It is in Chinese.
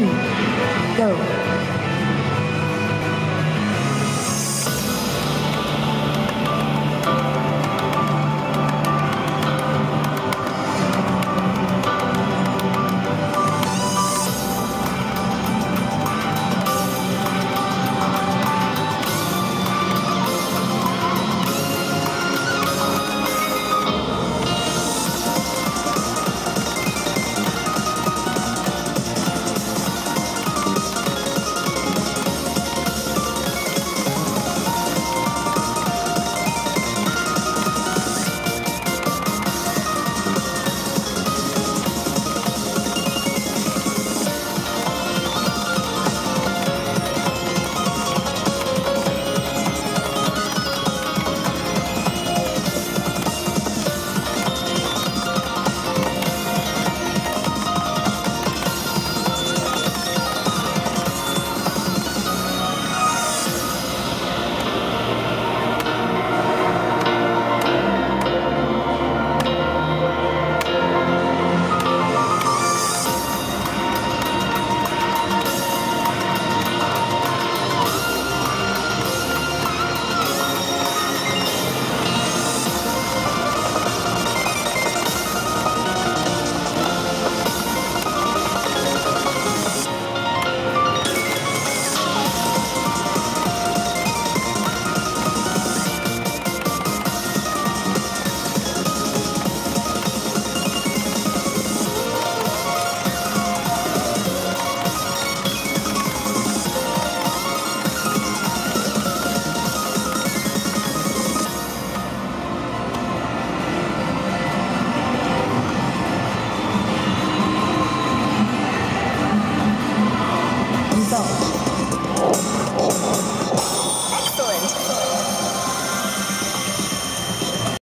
Ready, go. そ！